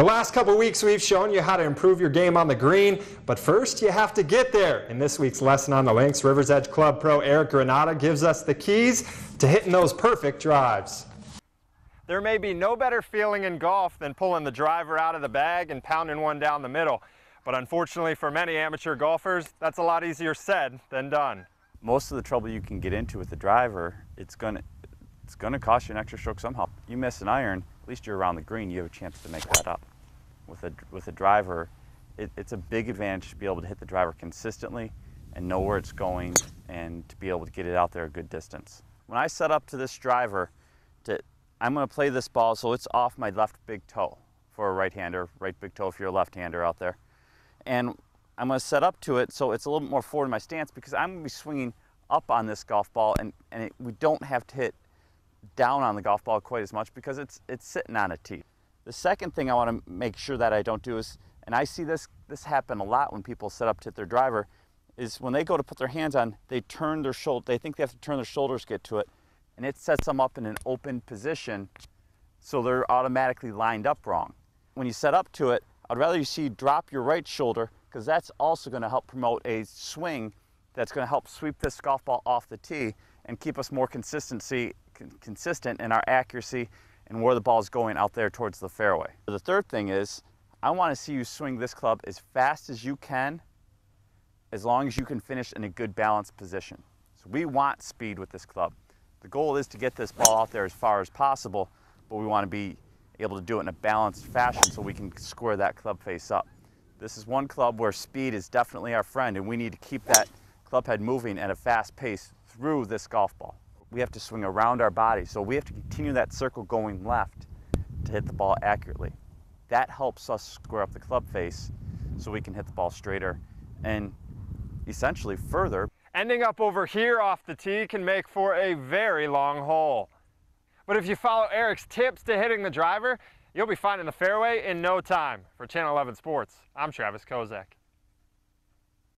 The last couple weeks we've shown you how to improve your game on the green, but first you have to get there. In this week's lesson on the links, River's Edge Club pro Eric Granata gives us the keys to hitting those perfect drives. There may be no better feeling in golf than pulling the driver out of the bag and pounding one down the middle. But unfortunately for many amateur golfers, that's a lot easier said than done. Most of the trouble you can get into with the driver, it's gonna, it's gonna cost you an extra stroke somehow. You miss an iron, at least you're around the green, you have a chance to make that up. With a, with a driver, it, it's a big advantage to be able to hit the driver consistently and know where it's going and to be able to get it out there a good distance. When I set up to this driver, to, I'm gonna play this ball so it's off my left big toe for a right-hander, right big toe if you're a left-hander out there. And I'm gonna set up to it so it's a little bit more forward in my stance because I'm gonna be swinging up on this golf ball and, and it, we don't have to hit down on the golf ball quite as much because it's, it's sitting on a tee. The second thing I wanna make sure that I don't do is, and I see this, this happen a lot when people set up to hit their driver, is when they go to put their hands on, they turn their shoulder, they think they have to turn their shoulders to get to it, and it sets them up in an open position so they're automatically lined up wrong. When you set up to it, I'd rather you see drop your right shoulder because that's also going to help promote a swing that's going to help sweep this golf ball off the tee and keep us more consistency, consistent in our accuracy and where the ball is going out there towards the fairway. The third thing is I want to see you swing this club as fast as you can as long as you can finish in a good balanced position. So we want speed with this club. The goal is to get this ball out there as far as possible, but we want to be able to do it in a balanced fashion so we can square that club face up. This is one club where speed is definitely our friend and we need to keep that club head moving at a fast pace through this golf ball. We have to swing around our body, so we have to continue that circle going left to hit the ball accurately. That helps us square up the club face so we can hit the ball straighter and essentially further. Ending up over here off the tee can make for a very long hole. But if you follow Eric's tips to hitting the driver, you'll be finding the fairway in no time. For Channel 11 Sports, I'm Travis Kozek.